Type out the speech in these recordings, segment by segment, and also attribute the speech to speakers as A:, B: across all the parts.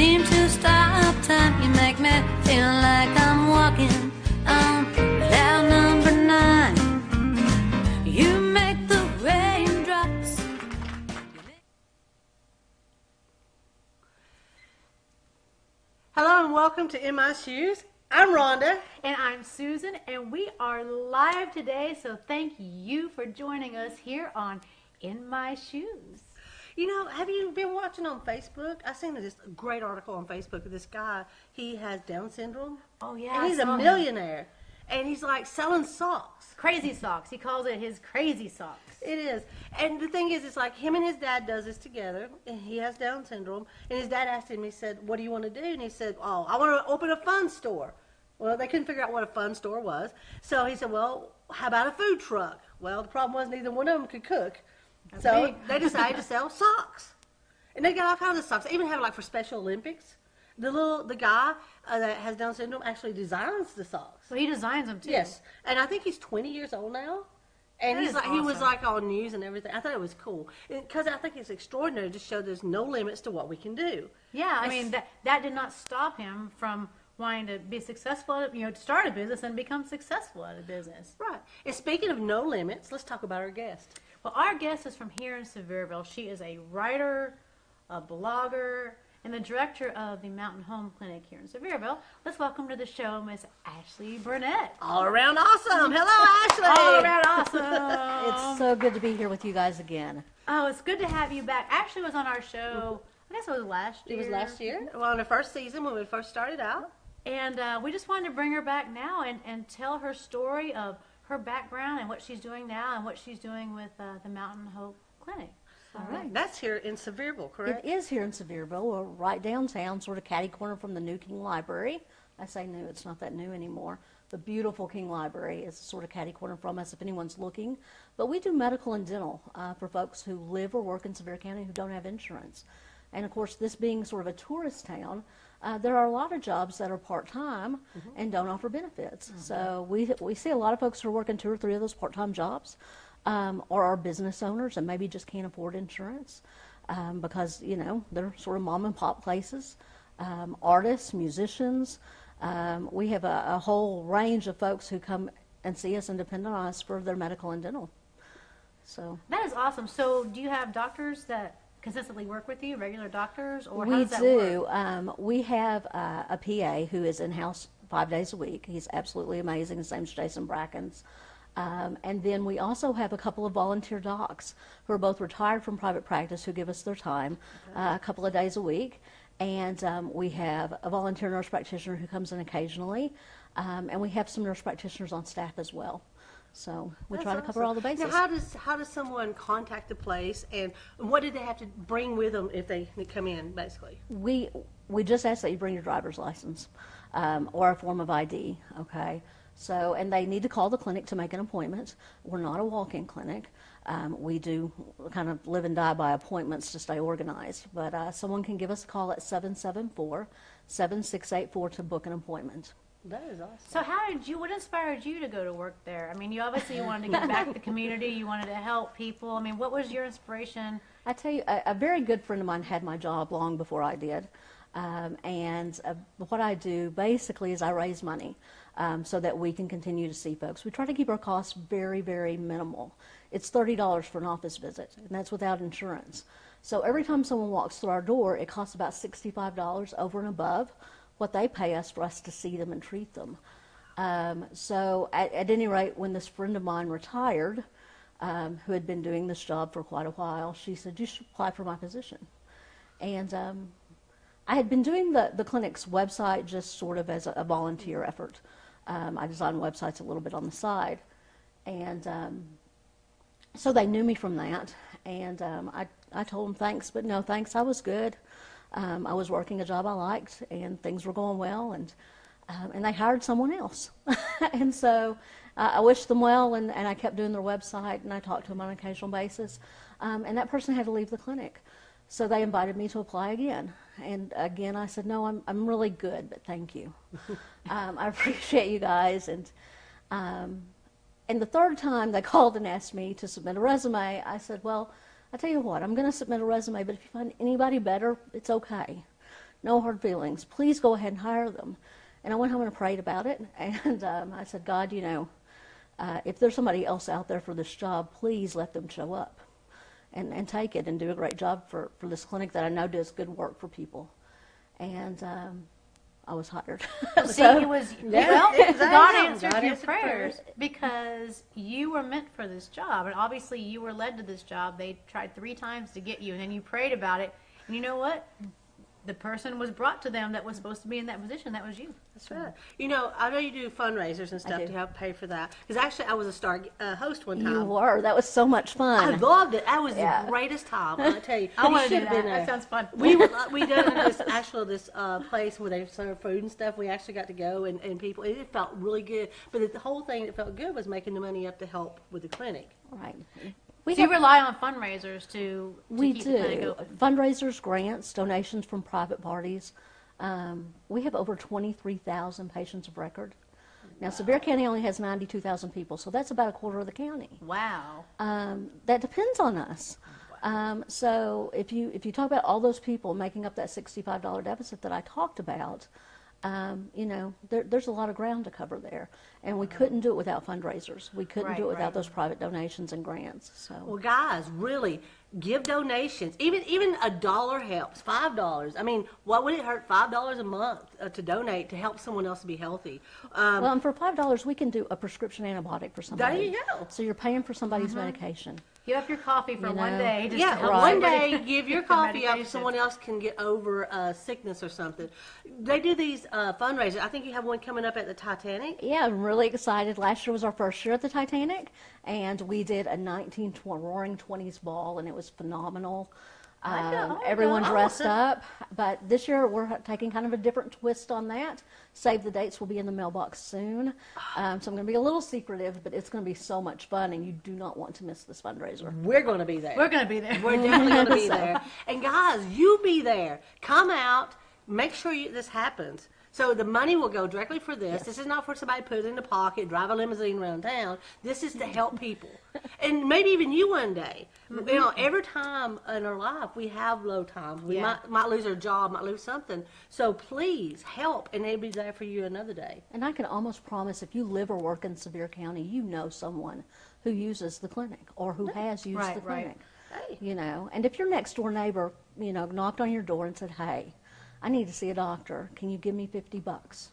A: seem to stop time. You make me feel like I'm walking on cloud number nine. You make the raindrops.
B: Hello and welcome to In My Shoes. I'm Rhonda.
C: And I'm Susan, and we are live today, so thank you for joining us here on In My Shoes.
B: You know, have you been watching on Facebook? I seen this great article on Facebook of this guy. He has Down syndrome.
C: Oh, yeah,
B: and he's a
C: saw him.
B: millionaire, and he's like selling socks.
C: Crazy socks. He calls it his crazy socks.
B: It is, and the thing is, it's like him and his dad does this together, and he has Down syndrome. And his dad asked him, he said, "What do you want to do?" And he said, "Oh, I want to open a fun store." Well, they couldn't figure out what a fun store was, so he said, "Well, how about a food truck?" Well, the problem was neither one of them could cook, so they decided to sell socks, and they got all kinds of socks. They even have like for Special Olympics. The little the guy uh, that has Down syndrome actually designs the socks.
C: So he designs them too.
B: Yes, and I think he's 20 years old now. And
C: That
B: he's like he was like on news and everything. I thought it was cool because I think it's extraordinary to show there's no limits to what we can do.
C: Yeah, I
B: It's-
C: mean, that, that did not stop him from wanting to be successful, at, you know, to start a business and become successful at a business.
B: Right. And speaking of no limits, let's talk about our guest.
C: Well, our guest is from here in Sevierville. She is a writer, a blogger, and the director of the Mountain Hope Clinic here in Sevierville. Let's welcome to the show Miss Ashley Burnett.
B: All around awesome. Hello, Ashley.
C: All around awesome.
D: It's so good to be here with you guys again.
C: oh, it's good to have you back. Ashley was on our show. I guess it was last year.
B: It
C: year.
B: was last year. Well, in the first season when we first started out.
C: And uh, we just wanted to bring her back now and, and tell her story of her background and what she's doing now and what she's doing with uh, the Mountain Hope Clinic.
D: All right.
B: That's here in Sevierville, correct?
D: It is here in Sevierville. We're right downtown, sort of catty corner from the new King Library. I say new, it's not that new anymore. The beautiful King Library is sort of catty corner from us if anyone's looking. But we do medical and dental uh, for folks who live or work in Sevier County who don't have insurance. And of course, this being sort of a tourist town, uh, there are a lot of jobs that are part time and don't offer benefits. So we, we see a lot of folks who are working two or three of those part time jobs um, or are business owners and maybe just can't afford insurance um, because, you know, they're sort of mom and pop places. Um, artists, musicians. Um, we have a, a whole range of folks who come and see us and depend on us for their medical and dental. So
C: That is awesome. So, do you have doctors that consistently work with you, regular doctors, or how
D: we
C: does that
D: do.
C: work?
D: Um, we have uh, a PA who is in house five days a week. He's absolutely amazing. His name's Jason Brackens. Um, and then we also have a couple of volunteer docs who are both retired from private practice who give us their time uh, a couple of days a week. And um, we have a volunteer nurse practitioner who comes in occasionally. Um, and we have some nurse practitioners on staff as well. So we
B: That's
D: try to cover
B: awesome.
D: all the bases.
B: Now, how does how does someone contact the place, and what do they have to bring with them if they come in, basically?
D: We, we just ask that you bring your driver's license um, or a form of ID, okay? So, and they need to call the clinic to make an appointment. We're not a walk-in clinic. Um, we do kind of live and die by appointments to stay organized. But uh, someone can give us a call at 774-7684 to book an appointment.
B: That is awesome.
C: So, how did you? What inspired you to go to work there? I mean, you obviously wanted to give back to the community. You wanted to help people. I mean, what was your inspiration?
D: I tell you, a, a very good friend of mine had my job long before I did. Um, and uh, what I do basically is I raise money um, so that we can continue to see folks. We try to keep our costs very, very minimal. It's $30 for an office visit, and that's without insurance. So every time someone walks through our door, it costs about $65 over and above what they pay us for us to see them and treat them. Um, so at, at any rate, when this friend of mine retired, um, who had been doing this job for quite a while, she said, you should apply for my position. And um, I had been doing the, the clinic's website just sort of as a, a volunteer effort. Um, I designed websites a little bit on the side. And um, so they knew me from that. And um, I, I told them thanks, but no thanks, I was good. Um, I was working a job I liked, and things were going well. And, um, and they hired someone else. and so uh, I wished them well, and, and I kept doing their website, and I talked to them on an occasional basis. Um, and that person had to leave the clinic. So they invited me to apply again. And again, I said, no, I'm, I'm really good, but thank you. um, I appreciate you guys. And, um, and the third time they called and asked me to submit a resume, I said, well, I tell you what, I'm going to submit a resume, but if you find anybody better, it's okay. No hard feelings. Please go ahead and hire them. And I went home and prayed about it. And um, I said, God, you know, uh, if there's somebody else out there for this job, please let them show up and, and take it and do a great job for, for this clinic that I know does good work for people. And um, I was hired.
C: See,
D: So-
C: it was
B: Yeah,
C: well.
B: exactly.
C: God answered
B: God
C: your
B: answered
C: prayers
B: prayers.
C: because you were meant for this job, and obviously you were led to this job. They tried three times to get you, and then you prayed about it. And you know what? The person was brought to them that was supposed to be in that position. That was you.
B: That's right. You know, I know you do fundraisers and stuff
D: do.
B: to help pay for that. Because actually, I was a star uh, host one time.
D: you were. That was so much fun.
B: I loved it. That was
D: Yeah.
B: the greatest time. I tell you,
C: I want to do
B: should have
C: that.
B: been there.
C: That sounds fun.
B: we were we done this actual this uh, place where they serve food and stuff. We actually got to go and, and people. It felt really good. But the whole thing that felt good was making the money up to help with the clinic.
D: Right. We
C: you rely on fundraisers to, to
D: We
C: keep the clinic
D: do.
C: open.
D: Fundraisers, grants, donations from private parties. Um, we have over 23,000 patients of record. Now, Sevier County only has 92,000 people, so that's about a quarter of the county.
C: Wow.
D: Um, that depends on us. Um, so if you if you talk about all those people making up that $65 deficit that I talked about, um, you know, there, there's a lot of ground to cover there, and we couldn't do it without fundraisers. We couldn't
C: Right,
D: do it without
C: right.
D: those private donations and grants. So.
B: Well, guys, really give donations. Even even a dollar helps. Five dollars. I mean, what would it hurt? Five dollars a month uh, to donate to help someone else be healthy. Um,
D: Well, and for five dollars, we can do a prescription antibiotic for somebody.
B: you go.
D: So you're paying for somebody's medication.
C: Give up your coffee for
D: You
C: one
D: know.
C: day. Just to
B: yeah,
C: help
B: one
C: somebody
B: day give your
C: get
B: coffee up so
C: medication.
B: someone else can get over uh, sickness or something. They do these uh, fundraisers. I think you have one coming up at the Titanic.
D: Yeah, I'm really excited. Last year was our first year at the Titanic, and we did a 19 tw- Roaring Twenties ball, and it was phenomenal.
C: I know,
D: Um,
C: I
D: everyone
B: know.
D: dressed up, but this year we're taking kind of a different twist on that. Save the dates will be in the mailbox soon, um, so I'm going to be a little secretive, but it's going to be so much fun, and you do not want to miss this fundraiser.
B: We're going to be there.
C: We're going to be there.
B: We're definitely going to be
D: So-
B: there. And guys, you be there. Come out. Make sure you, this happens. So the money will go directly for this. This is not for somebody to put it in the pocket, drive a limousine around town. This is to help people, and maybe even you one day. Mm-hmm. You know, every time in our life we have low times. We
C: Yeah.
B: might might lose our job, might lose something. So please help, and they'll be there for you another day.
D: And I can almost promise if you live or work in Sevier County, you know someone who uses the clinic or who has used
C: Right,
D: the
C: right.
D: clinic.
B: Hey.
D: You know, and if your next door neighbor, you know, knocked on your door and said, "Hey, I need to see a doctor. Can you give me 50 bucks?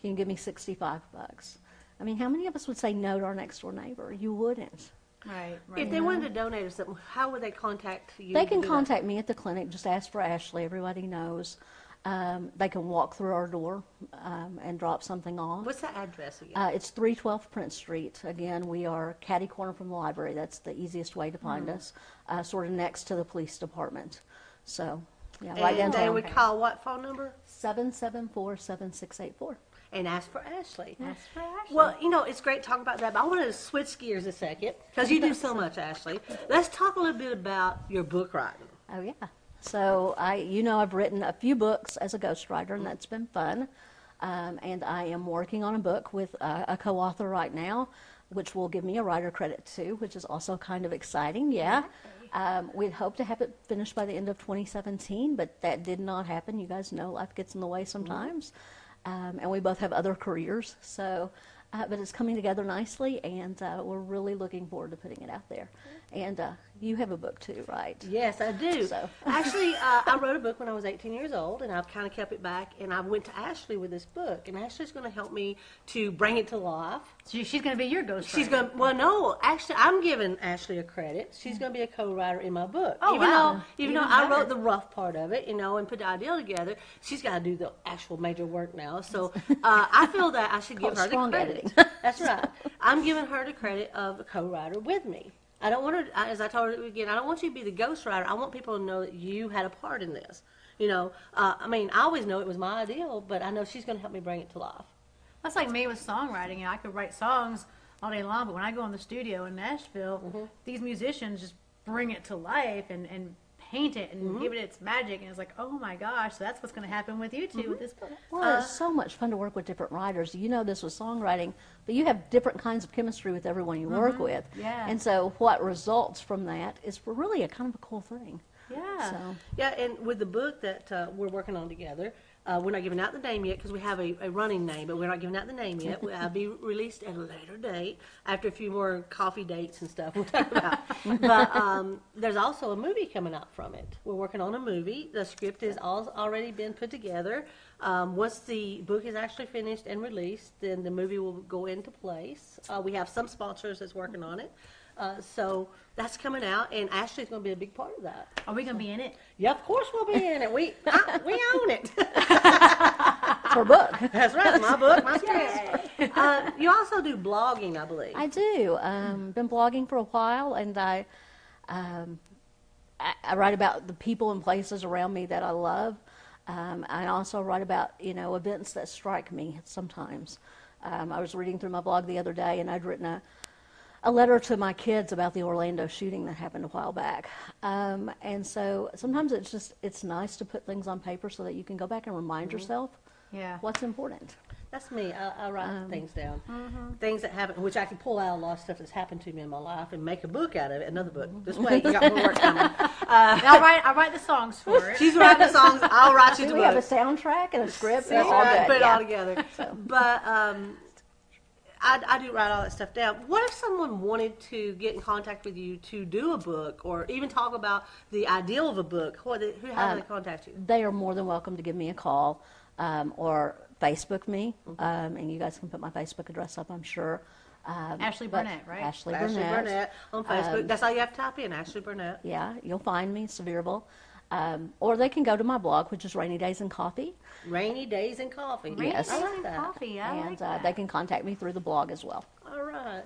D: Can you give me 65 bucks?" I mean, how many of us would say no to our next door neighbor? You wouldn't.
C: Right, right.
B: If they wanted to donate or something, how would they contact you?
D: They can
B: do that?
D: contact me at the clinic. Just ask for Ashley. Everybody knows. Um, they can walk through our door um, and drop something off.
B: What's the address again?
D: Uh, it's 312 Prince Street. Again, we are catty corner from the library. That's the easiest way to find
B: Mm-hmm.
D: us, uh, sort of next to the police department. So, yeah, right
B: and they
D: downtown.
B: would call what phone number?
D: 774 7684.
B: and ask for Ashley.
C: Ask for Ashley.
B: Well, you know, it's great talking about that, but I wanted to switch gears a second because you do so much, Ashley. Let's talk a little bit about your book writing.
D: Oh yeah. So I, you know, I've written a few books as a ghostwriter, and that's been fun. Um, and I am working on a book with uh, a co-author right now, which will give me a writer credit too, which is also kind of exciting. Yeah. Um, we'd hoped to have it finished by the end of 2017, but that did not happen. You guys know life gets in the way sometimes, um, and we both have other careers. So, uh, but it's coming together nicely, and uh, we're really looking forward to putting it out there. And uh, you have a book too, right?
B: Yes, I do.
D: So.
B: Actually, uh, I wrote a book when I was 18 years old, and I've kind of kept it back. And I went to Ashley with this book, and Ashley's going to help me to bring it to life.
C: She, she's going to be your ghost.
B: She's going. to Well, no, actually, I'm giving Ashley a credit. She's going to be a co-writer in my book.
C: Oh,
B: even
C: wow.
B: though, even,
C: Even
B: though I wrote the rough part of it, you know, and put the idea together, she's got to do the actual major work now. So uh, I feel that I should give her the
D: strong
B: credit.
D: editing.
B: That's right. I'm giving her the credit of a co-writer with me. I don't want to, as I told her again, I don't want you to be the ghostwriter. I want people to know that you had a part in this. You know, uh, I mean, I always know it was my ideal, but I know she's going to help me bring it to life.
C: That's like me with songwriting. You know, I could write songs all day long, but when I go in the studio in Nashville,
B: Mm-hmm.
C: these musicians just bring it to life and, and paint it and
B: Mm-hmm.
C: give it its magic. And it's like, oh my gosh, so that's what's going to happen with you 2
B: Mm-hmm.
C: with this book.
D: Well, it's so much fun to work with different writers. You know this with songwriting, but you have different kinds of chemistry with everyone you work with.
C: Yeah.
D: And so what results from that is really a kind of a cool thing.
C: Yeah.
D: So
B: Yeah, and with the book that uh, we're working on together, uh, we're not giving out the name yet because we have a, a running name, but we're not giving out the name yet. It'll be released at a later date after a few more coffee dates and stuff we'll talk about. but um, there's also a movie coming out from it. We're working on a movie. The script has all already been put together. Um, once the book is actually finished and released, then the movie will go into place. Uh, we have some sponsors that's working on it. Uh, so that's coming out, and Ashley's going to be a big part of that.
C: Are we gonna be in it?
B: Yeah, of course we'll be in it. We I, we own it.
D: for a book.
B: That's right. My book, my script. Uh, you also do blogging, I believe.
D: I do. Um, been blogging for a while, and I, um, I, I write about the people and places around me that I love. Um, I also write about you know events that strike me sometimes. Um, I was reading through my blog the other day, and I'd written a a letter to my kids about the Orlando shooting that happened a while back. Um, and so sometimes it's just it's nice to put things on paper so that you can go back and remind yourself
C: Yeah.
D: what's important.
B: That's me. I, I write
D: Um,
B: things down,
D: mm-hmm.
B: things that happen, which I can pull out a lot of stuff that's happened to me in my life and make a book out of it. Another book.
D: Mm-hmm.
B: This way, you got more work coming.
C: I'll write. I'll write the songs for it.
B: She's writing the songs. I'll write you the
D: we have a soundtrack and a script. and
B: That's
D: all
B: right.
D: good.
B: Put it all together. But um, I, I do write all that stuff down. What if someone wanted to get in contact with you to do a book, or even talk about the ideal of a book? What, who, how
D: Um,
B: do they contact you?
D: they are more than welcome to give me a call um, or Facebook me, um, and you guys can put my Facebook address up, I'm sure. Um,
C: Ashley Burnett, right?
D: Ashley,
B: Ashley
D: Burnett.
B: Burnett on Facebook.
D: Um,
B: That's all you have to type in, Ashley Burnett.
D: Yeah, you'll find me, Sevierville. Um, or they can go to my blog, which is Rainy Days and Coffee,
B: Rainy days and coffee.
C: Rainy
D: Yes.
C: Days and coffee. I
D: and
C: like
D: uh, they can contact me through the blog as well.
B: All right.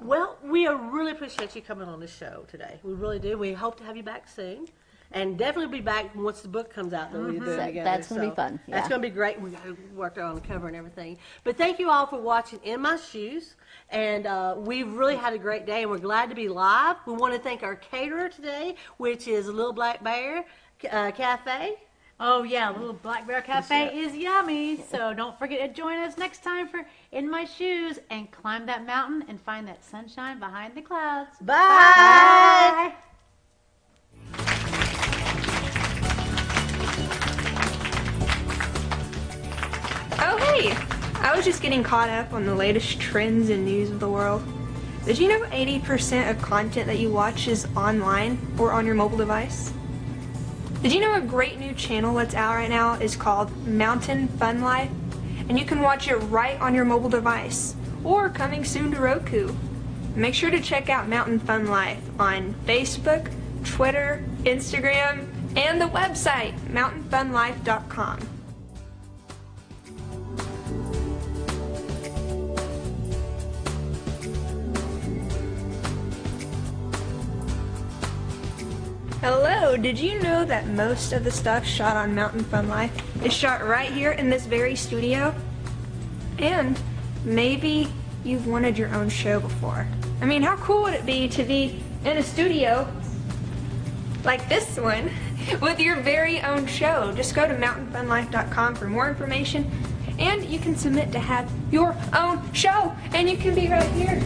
B: Well, we really appreciate you coming on the show today. We really do. We hope to have you back soon. And definitely be back once the book comes out that we're doing
D: That-
B: together.
D: that's gonna be fun,
B: That's going to be great. We got to work on the cover and everything. But thank you all for watching In My Shoes. And uh, we've really had a great day, and we're glad to be live. We want to thank our caterer today, which is Little Black Bear uh, Cafe.
C: Oh yeah, Little Black Bear Cafe
B: Yes,
C: is yummy. So don't forget to join us next time for In My Shoes and climb that mountain and find that sunshine behind the clouds.
B: Bye.
E: Oh, hey! I was just getting caught up on the latest trends and news of the world. Did you know 80% of content that you watch is online or on your mobile device? Did you know a great new channel that's out right now is called Mountain Fun Life? And you can watch it right on your mobile device or coming soon to Roku. Make sure to check out Mountain Fun Life on Facebook, Twitter, Instagram, and the website mountainfunlife.com. Hello, did you know that most of the stuff shot on Mountain Fun Life is shot right here in this very studio? And maybe you've wanted your own show before. I mean, how cool would it be to be in a studio like this one with your very own show? Just go to mountainfunlife.com for more information and you can submit to have your own show and you can be right here.